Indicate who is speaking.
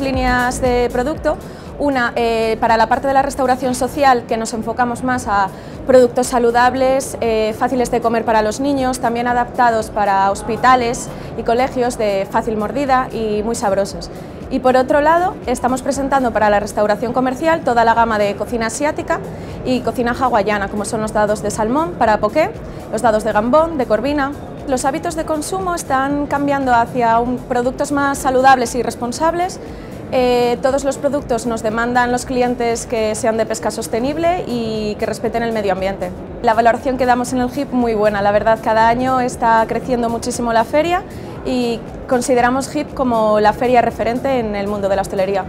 Speaker 1: líneas de producto. Una, eh, para la parte de la restauración social, que nos enfocamos más a productos saludables, eh, fáciles de comer para los niños, también adaptados para hospitales y colegios de fácil mordida y muy sabrosos. Y por otro lado, estamos presentando para la restauración comercial toda la gama de cocina asiática y cocina hawaiana, como son los dados de salmón para poké, los dados de gambón, de corvina. Los hábitos de consumo están cambiando hacia productos más saludables y responsables. Eh, todos los productos nos demandan los clientes que sean de pesca sostenible y que respeten el medio ambiente. La valoración que damos en el HIP muy buena, la verdad cada año está creciendo muchísimo la feria y consideramos HIP como la feria referente en el mundo de la hostelería.